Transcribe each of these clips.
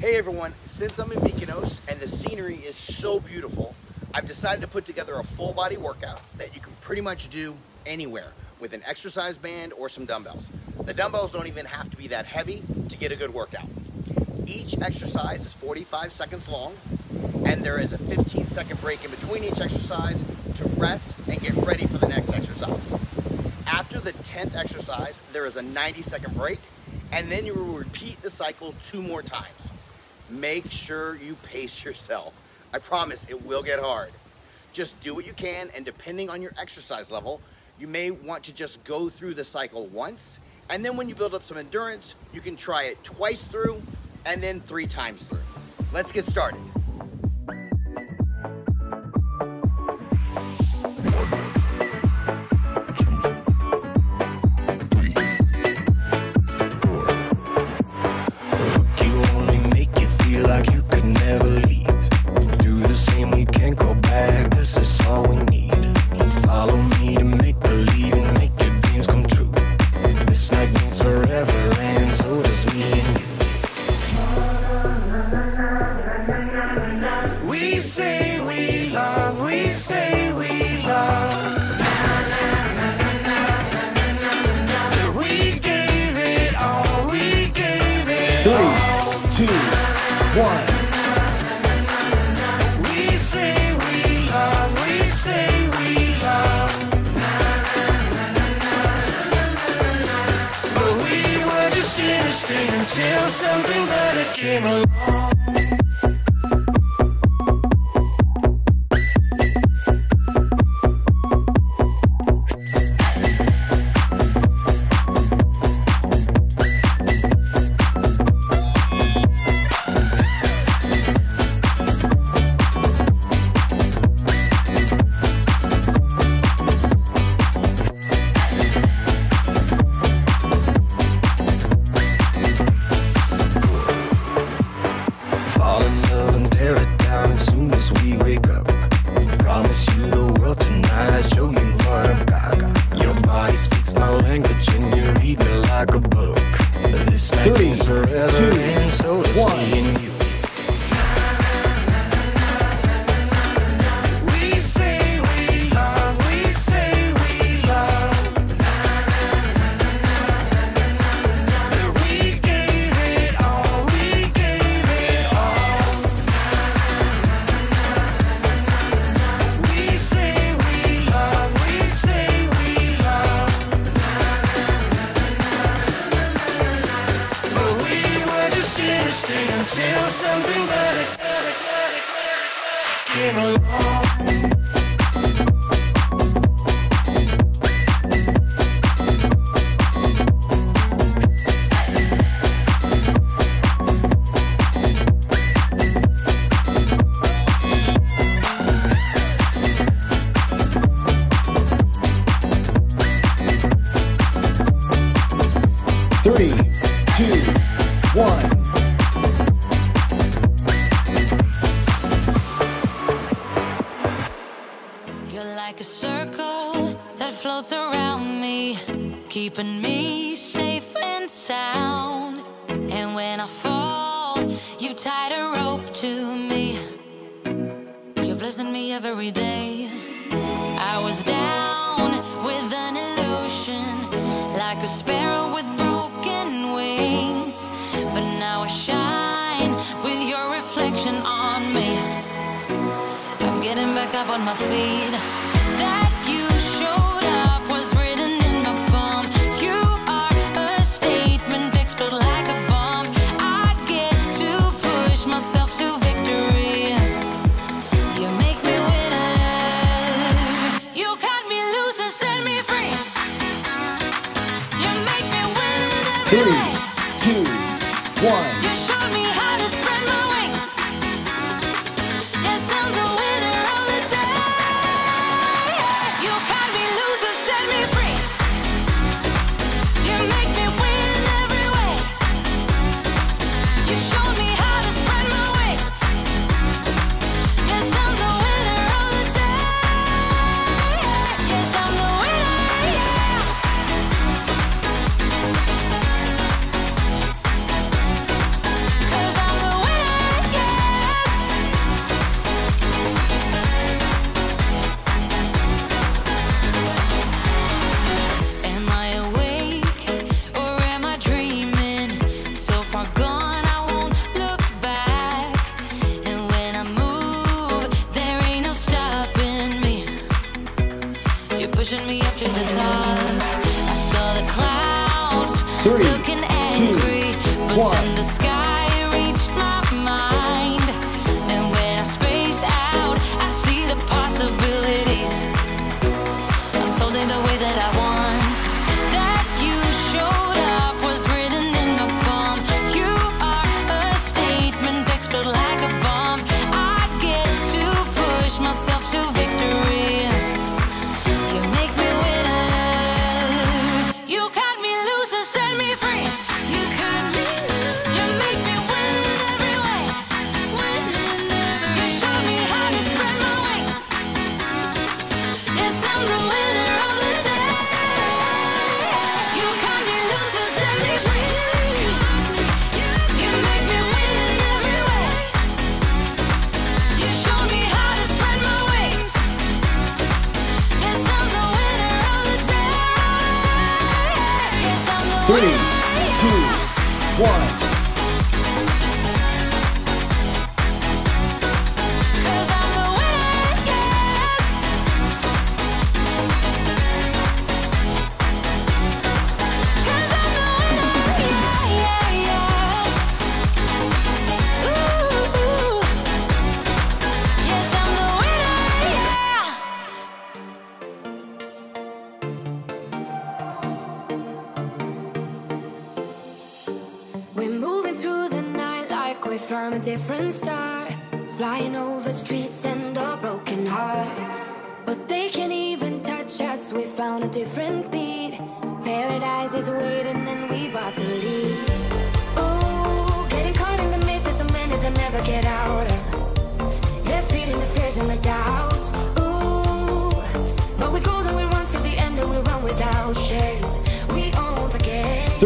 Hey everyone, since I'm in Mykonos and the scenery is so beautiful, I've decided to put together a full body workout that you can pretty much do anywhere with an exercise band or some dumbbells. The dumbbells don't even have to be that heavy to get a good workout. Each exercise is 45 seconds long and there is a 15 second break in between each exercise to rest and get ready for the next exercise. After the 10th exercise, there is a 90 second break and then you will repeat the cycle two more times make sure you pace yourself. I promise it will get hard. Just do what you can, and depending on your exercise level, you may want to just go through the cycle once, and then when you build up some endurance, you can try it twice through and then three times through. Let's get started.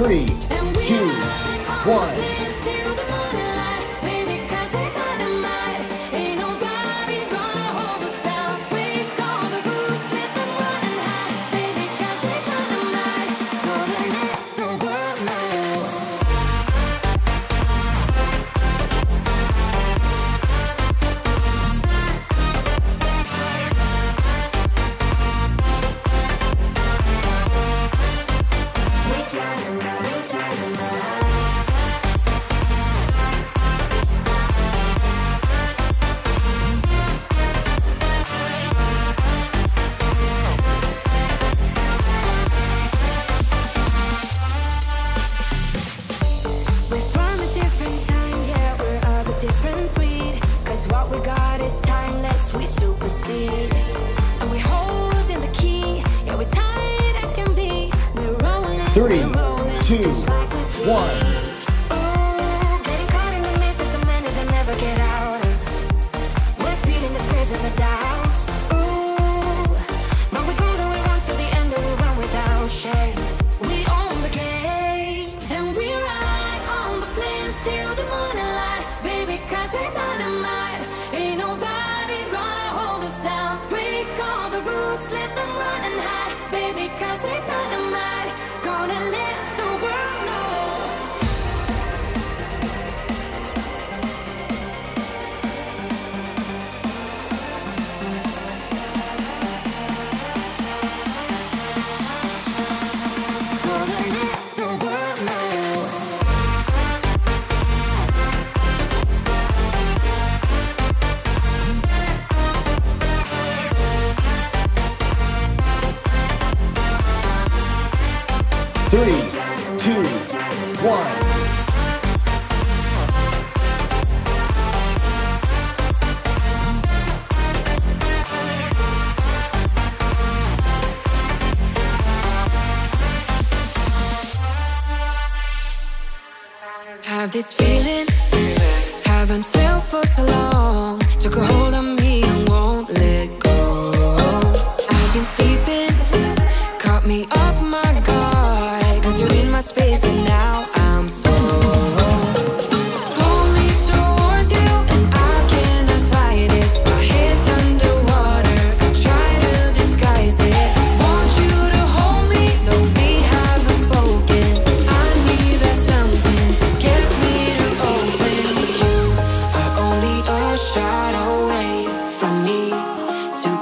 Three, two, one. Two, one. 3.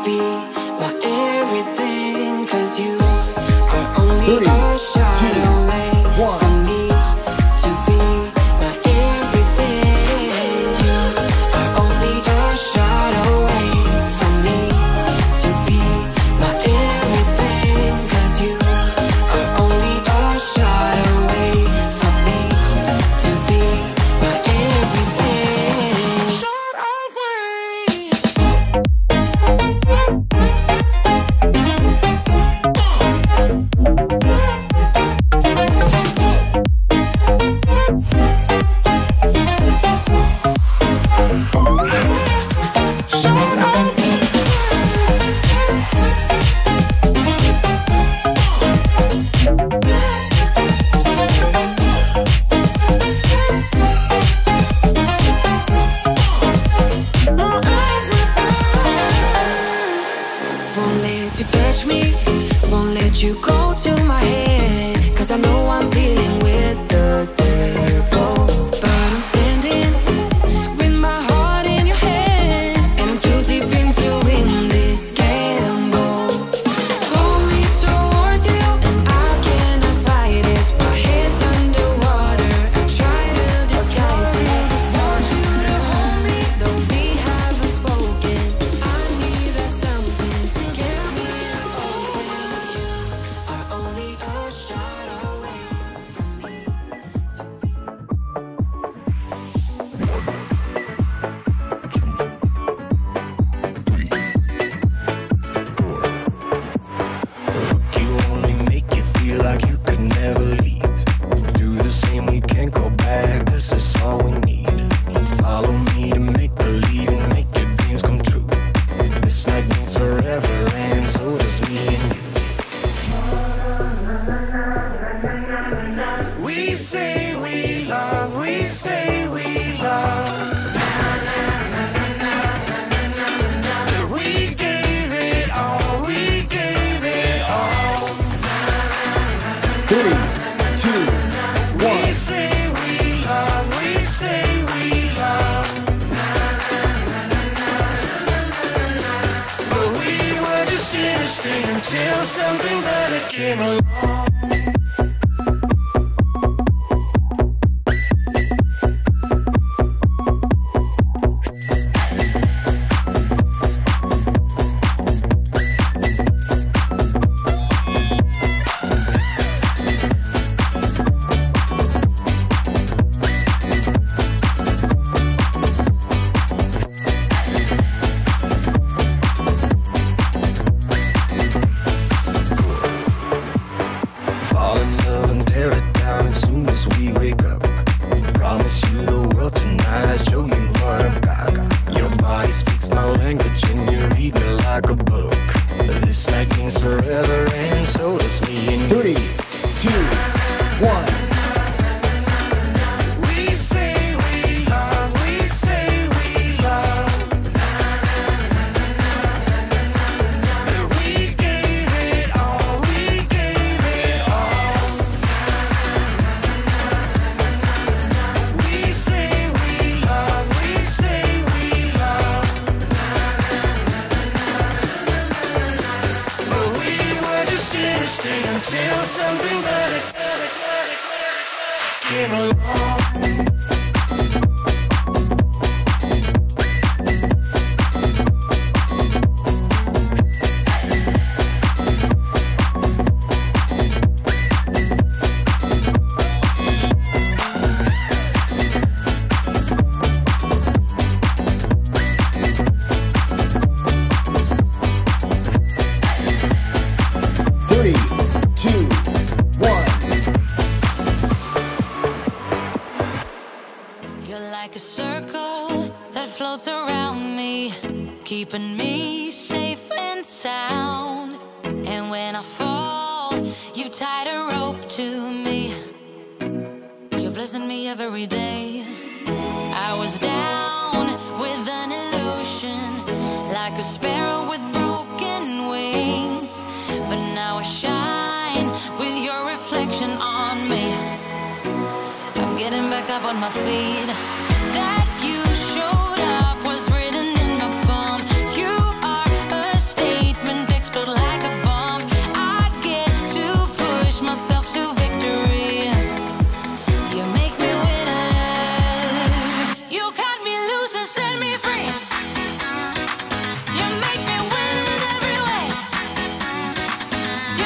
be to touch me Won't let you go to my head. Cause I know I'm been alone tear it down and soon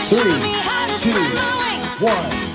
Three, two, one.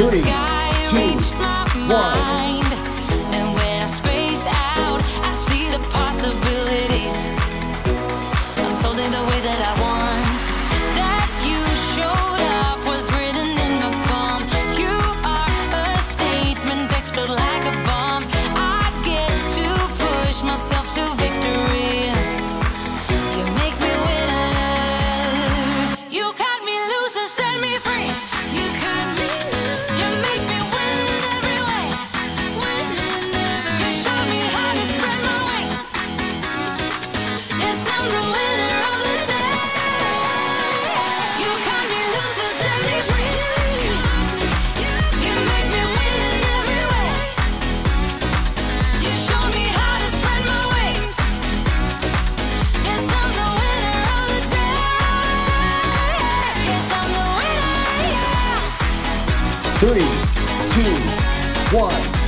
Three, two, one. three, two, one.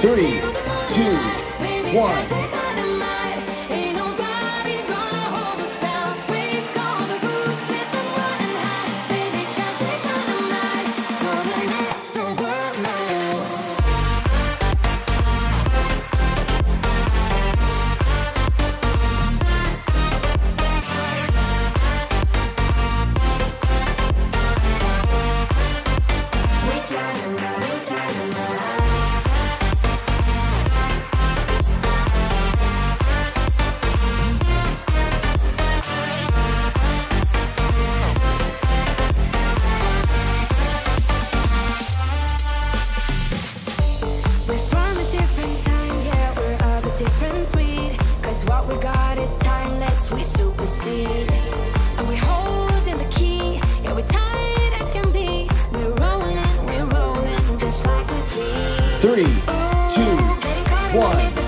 Three, two, one. Two, one.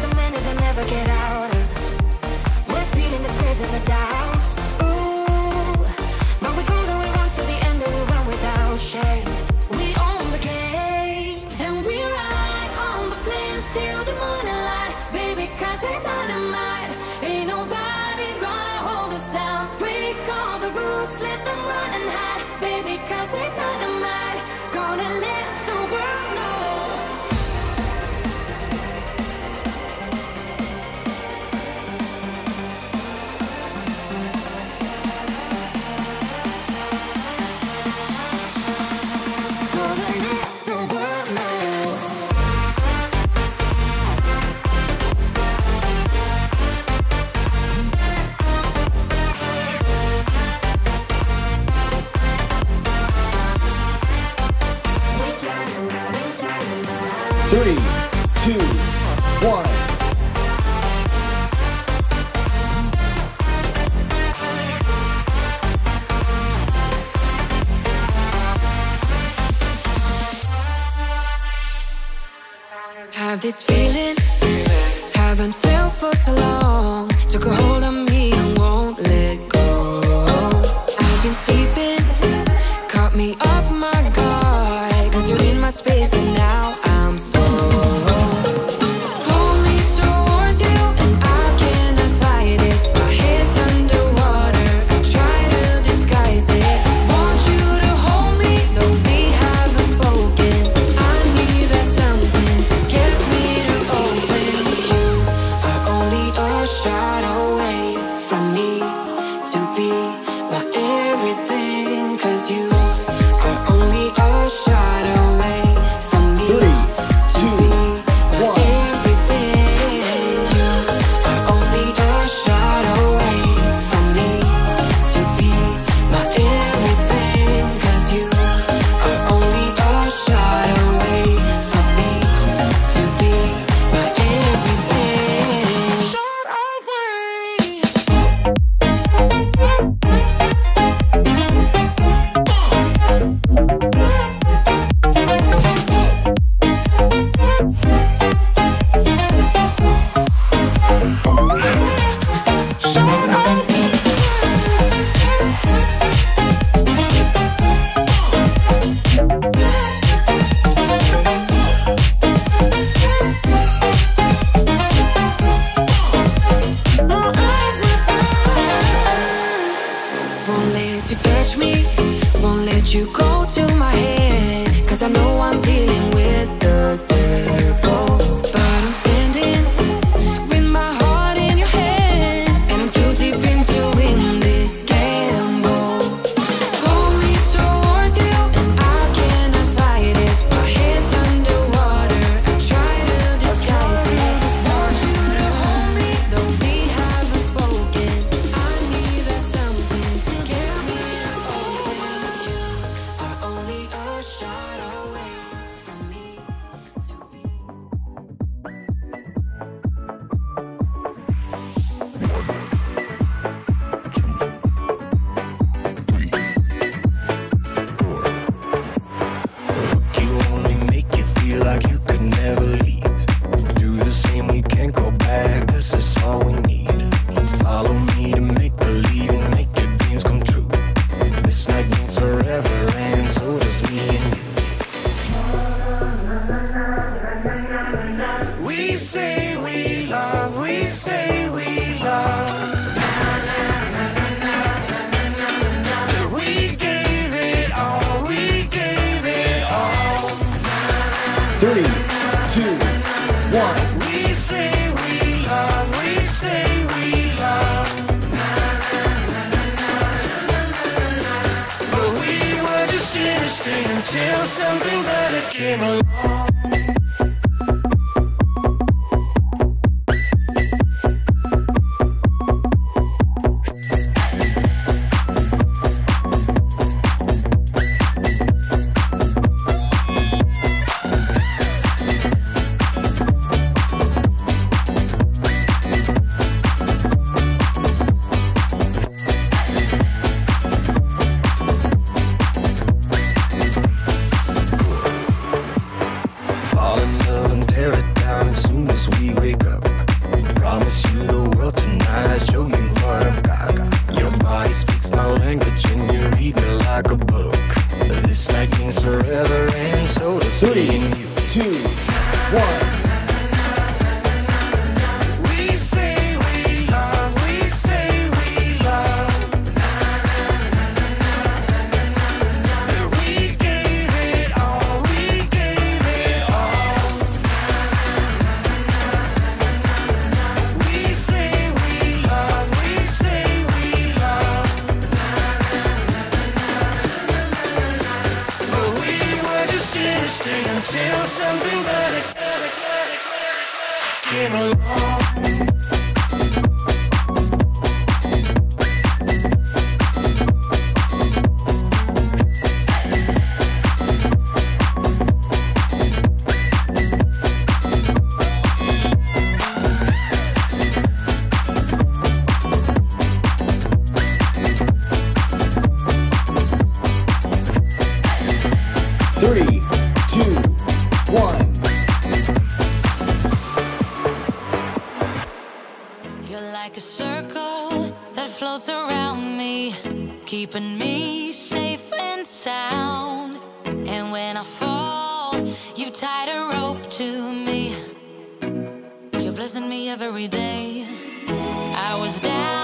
This feeling, something better came along. This night means forever, and so does Three, two, one. two, one. You're like a circle that floats around me, keeping me safe and sound. And when I fall, you tied a rope to me. You're blessing me every day. I was down.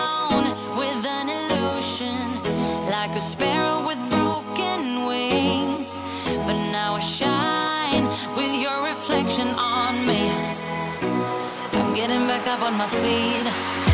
getting back up on my feet.